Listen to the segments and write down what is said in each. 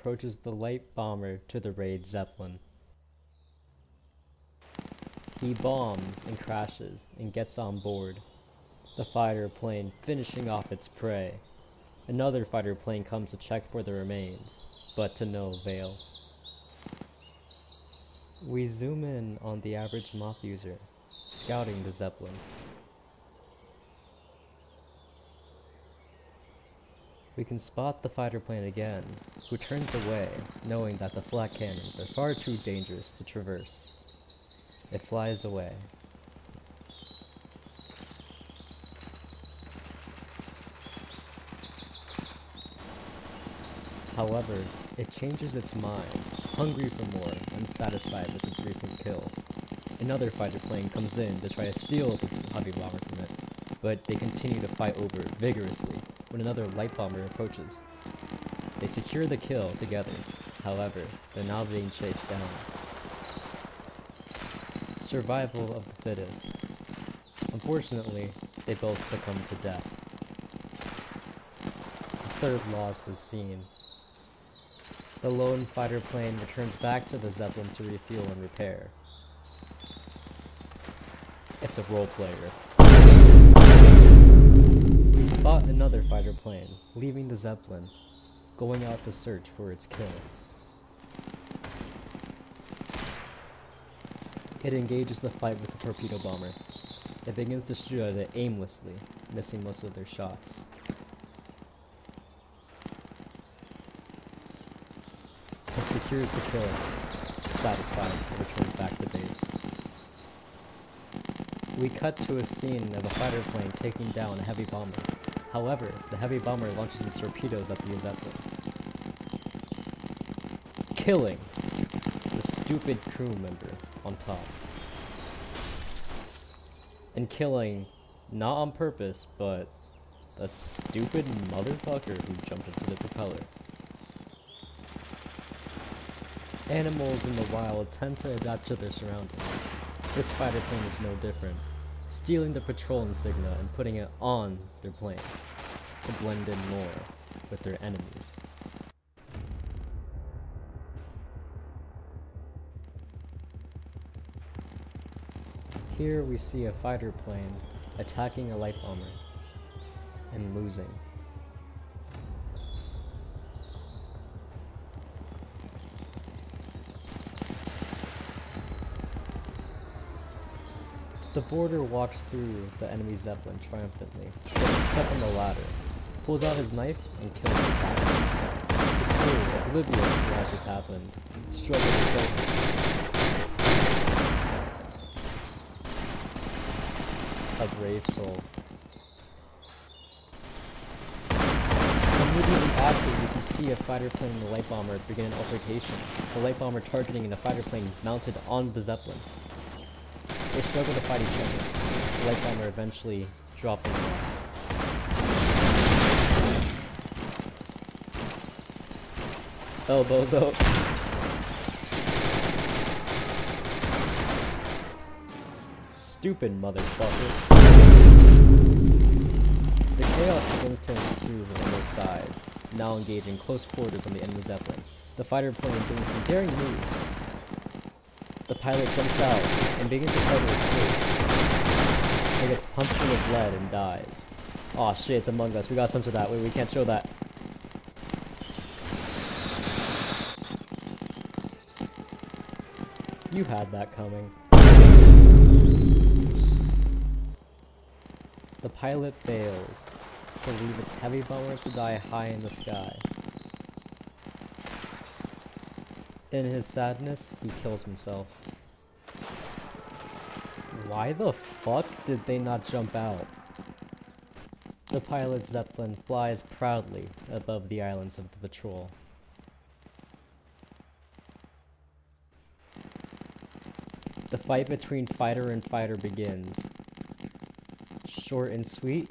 Approaches the light bomber to the raid Zeppelin. He bombs and crashes and gets on board. The fighter plane finishing off its prey. Another fighter plane comes to check for the remains, but to no avail. We zoom in on the average moth user, scouting the Zeppelin. We can spot the fighter plane again, who turns away, knowing that the flak cannons are far too dangerous to traverse. It flies away. However, it changes its mind, hungry for more, unsatisfied with its recent kill. Another fighter plane comes in to try to steal the heavy bomber from it, but they continue to fight over it vigorously when another light bomber approaches. They secure the kill together, however, they're now being chased down. Survival of the fittest. Unfortunately, they both succumb to death. A third loss is seen. The lone fighter plane returns back to the Zeppelin to refuel and repair. It's a role player. Spot another fighter plane, leaving the Zeppelin, going out to search for its kill. It engages the fight with the torpedo bomber. It begins to shoot at it aimlessly, missing most of their shots. It secures the kill, satisfied, and returns back to base. We cut to a scene of a fighter plane taking down a heavy bomber. However, the heavy bomber launches its torpedoes at the Zeppelin, killing the stupid crew member on top. And killing, not on purpose, but the stupid motherfucker who jumped into the propeller. Animals in the wild tend to adapt to their surroundings. This fighter plane is no different, stealing the patrol insignia and putting it on their plane to blend in more with their enemies. Here we see a fighter plane attacking a light bomber and losing. The boarder walks through the enemy Zeppelin triumphantly, takes step on the ladder, pulls out his knife, and kills the captain. The crew, oblivious to what just happened, struggle to kill him. A brave soul. Immediately after, you can see a fighter plane and a light bomber begin an altercation. The light bomber targeting the fighter plane mounted on the Zeppelin. They struggle to fight each other. The light bomber eventually dropping. Elbows out. Stupid motherfucker. The chaos begins to ensue from both sides, now engaging close quarters on the enemy Zeppelin. The fighter plane doing some daring moves. The pilot jumps out and begins to try to escape. He gets punctured with lead and dies. Oh, shit, it's Among Us. We gotta censor that. Wait, we can't show that. You had that coming. The pilot fails to leave its heavy bomber to die high in the sky. In his sadness, he kills himself. Why the fuck did they not jump out? The pilot Zeppelin flies proudly above the islands of the patrol. The fight between fighter and fighter begins. Short and sweet,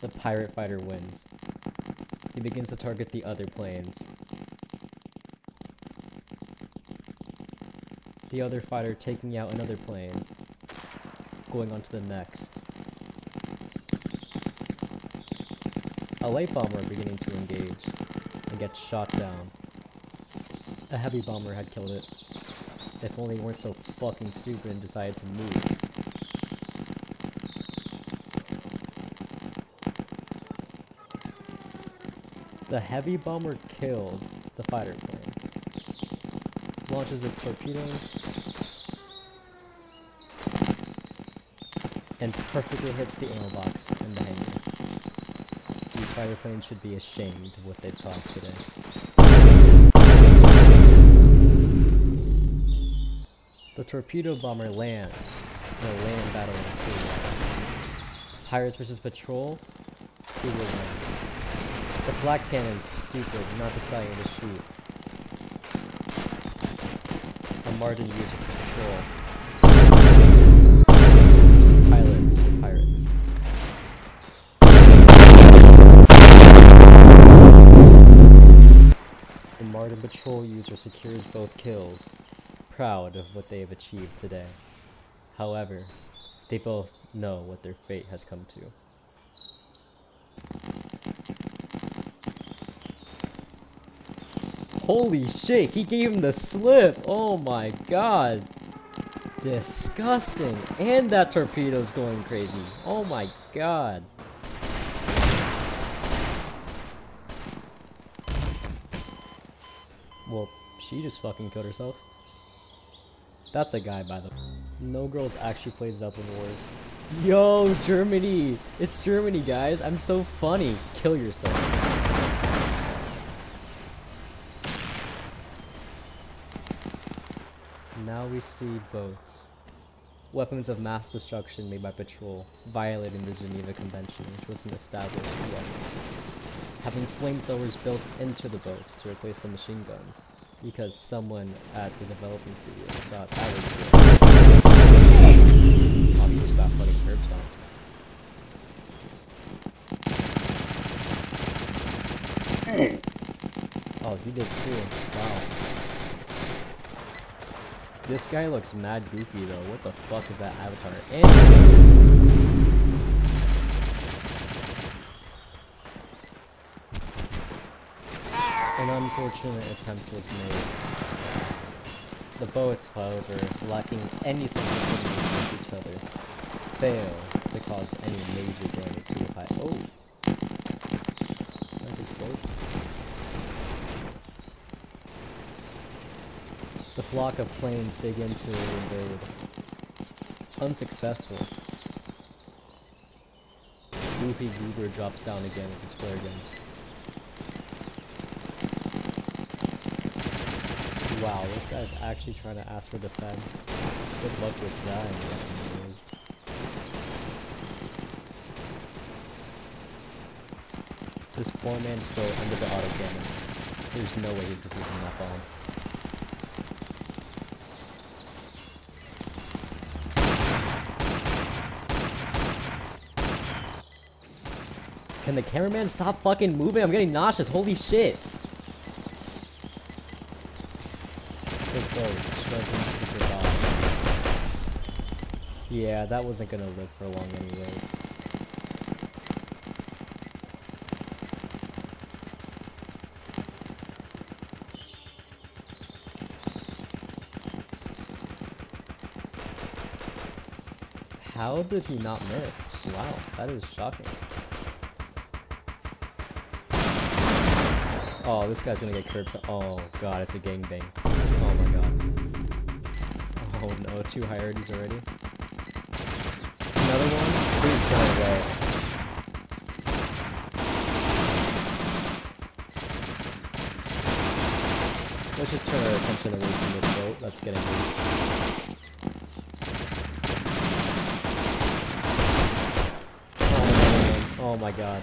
the pirate fighter wins. He begins to target the other planes. The other fighter taking out another plane, going on to the next. A light bomber beginning to engage and gets shot down. A heavy bomber had killed it. If only weren't so fucking stupid and decided to move. The heavy bomber killed the fighter plane. Launches its torpedoes. And perfectly hits the ammo box in the hangar. These fighter planes should be ashamed of what they've caused today. The torpedo bomber lands in a land battle ensues. Pirates versus patrol, who will win? The flak cannon's stupid, not deciding to shoot. Martin user for patrol. Pilots pirates. The Martin patrol user secures both kills, proud of what they have achieved today. However, they both know what their fate has come to. Holy shit, he gave him the slip. Oh my god. Disgusting. And that torpedo's going crazy. Oh my god. Well, she just fucking killed herself. That's a guy, by the way. No Girls actually plays Zeppelin Wars. Yo, Germany! It's Germany, guys. I'm so funny. Kill yourself. Now we see boats. Weapons of mass destruction made by patrol, violating the Geneva Convention, which was an established weapon. Having flamethrowers built into the boats to replace the machine guns, because someone at the development studio thought that was good. Bobby just got fucking curb stomped. Oh, he did too. Wow. This guy looks mad goofy though. What the fuck is that avatar? And An unfortunate attempt was made. The boats, however, lacking any sensitivity with each other, fail to cause any major damage to the pilot. Oh! The flock of planes begin to invade. Unsuccessful. Goofy Goober drops down again with his flare gun. Wow, this guy's actually trying to ask for defense. Good luck with that. This poor man's still under the autocannon. There's no way he's defusing that bomb. The cameraman stop fucking moving? I'm getting nauseous. Holy shit. Yeah, that wasn't gonna live for long anyways. How did he not miss? Wow, that is shocking. Oh, this guy's gonna get curbed. Oh god, it's a gangbang. Oh my god. Oh no, two hierarchies already. Another one? Please go away. Let's just turn our attention away from this boat. That's getting weak. Oh, oh my god.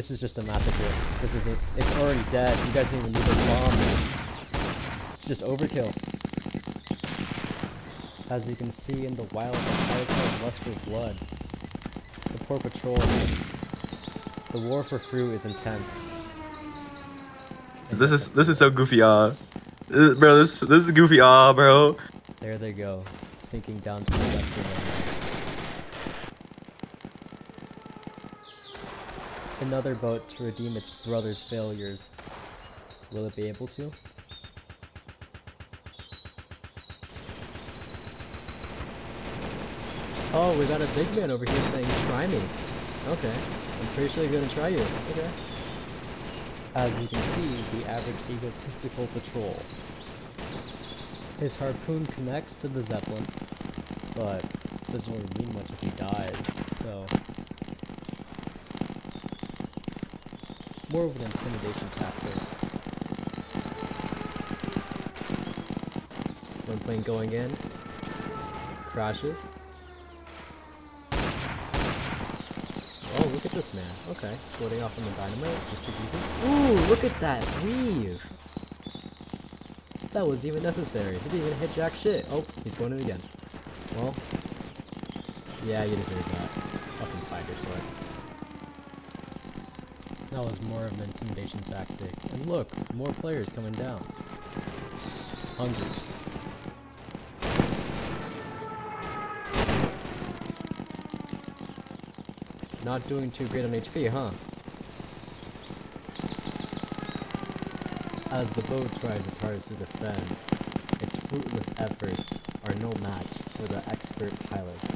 This is just a massacre. This isn't. It's already dead. You guys didn't even need those bombs. It's just overkill. As you can see in the wild, the pirates have lust for blood. The poor patrol. The war for fruit is intense. This is this is so goofy, uh, bro. This this is goofy, ah, bro. There they go, sinking down to the depths of it. Another boat to redeem its brother's failures. Will it be able to? Oh, we got a big man over here saying, try me. Okay. I'm pretty sure they're gonna try you. Okay. As you can see, the average egotistical patrol. His harpoon connects to the Zeppelin, but doesn't really mean much if he dies, so... More of an intimidation tactic. One plane going in, crashes. Oh, look at this man. Okay, splitting off on the dynamite, just too easy. Ooh, look at that weave! That wasn't even necessary. He didn't even hit jack shit. Oh, he's going in again. Well, yeah, you deserve that. Fucking fighter sword. That was more of an intimidation tactic. And look, more players coming down. Hungry. Not doing too great on HP, huh? As the boat tries its hardest to defend, its fruitless efforts are no match for the expert pilots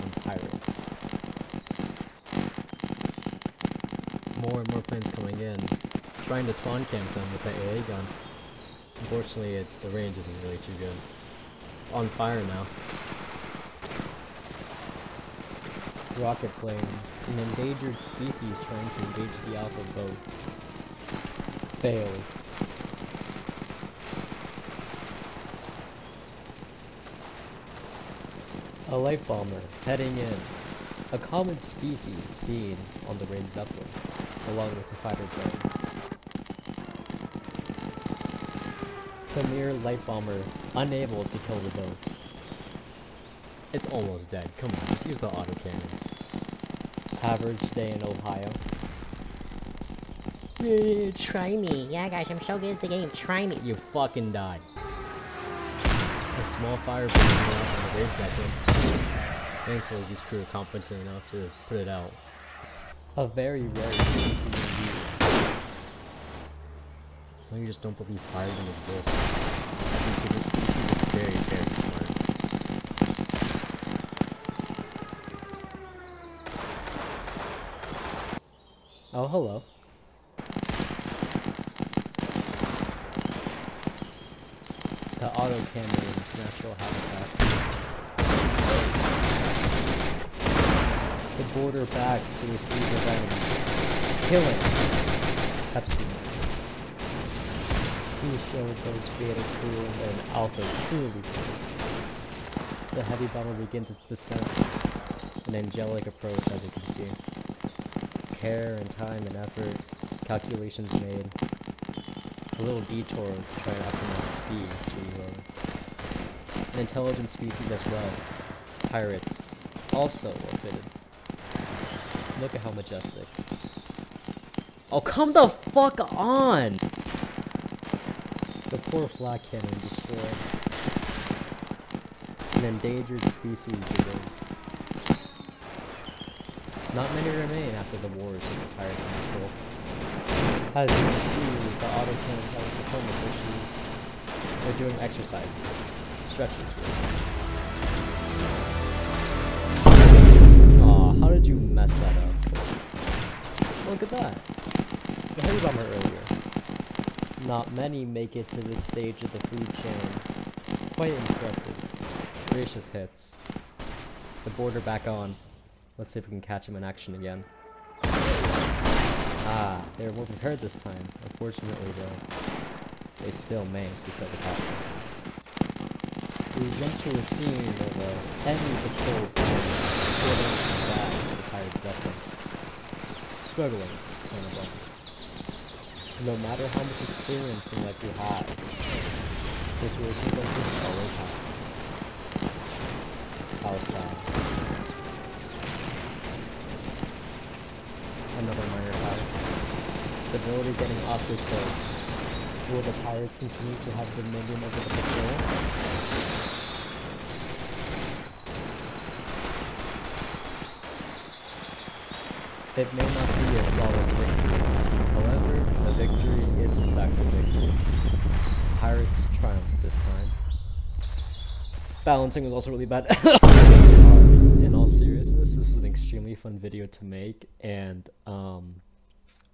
and pirates. More and more planes coming in, trying to spawn camp them with the AA gun. Unfortunately, it, the range isn't really too good. On fire now. Rocket planes, an endangered species trying to engage the Alpha boat. Fails. A light bomber heading in. A common species seen on the Raid Zeppelin, along with the fighter plane. Mere light bomber unable to kill the boat. It's almost dead. Come on, just use the autocannons. Average day in Ohio. Try me. Yeah, guys, I'm so good at the game. Try me. You fucking died. A small fire burning out on the raid Zeppelin. Thankfully, these crew are competent enough to put it out. A very rare species indeed. Of you just don't believe fire even exists. I see this species is very, very smart. Oh, hello. The auto cannon's natural habitat. The boarder back to receive the revenge. Killing. Pepsi. He showed those beta crew and Alpha truly places. The heavy bomber begins its descent. An angelic approach as you can see. Care and time and effort, calculations made. A little detour to try to optimize speed to uh, an intelligent species as well. Pirates, also well fitted. Look at how majestic. Oh, come the fuck on! The poor flak cannon destroyed. An endangered species it is. Not many remain after the wars of the in control. As you can see, the autocannons have performance issues. They're doing exercise. Stretches. Aw, how did you mess that up? Look at that. The heavy bomber earlier. Not many make it to this stage of the food chain. Quite impressive. Gracious hits. The boarder back on. Let's see if we can catch him in action again. Ah, they were more prepared this time. Unfortunately, though, they still managed to kill the captain. We went to a scene of a heavy patrol quartering back to the pirate Zeppelin. Struggling, kind of like. No matter how much experience in life you have, situations like this always happen. How sad. Another minor fight. Stability getting awfully close. Will the pirates continue to have dominion over the patrol? It may not be a flawless victory. However, the victory is in fact a victory. Pirates triumph this time. Balancing was also really bad. in all seriousness, this was an extremely fun video to make, and um,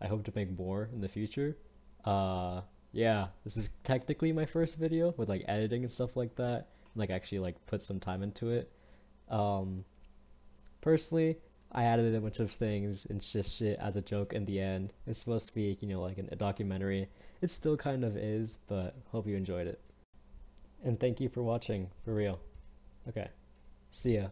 I hope to make more in the future. Uh, yeah, this is technically my first video with like editing and stuff like that, like actually like put some time into it. Um, personally, I added a bunch of things and just shit as a joke in the end. It's supposed to be, you know, like an, a documentary. It still kind of is, but hope you enjoyed it. And thank you for watching, for real. Okay, see ya.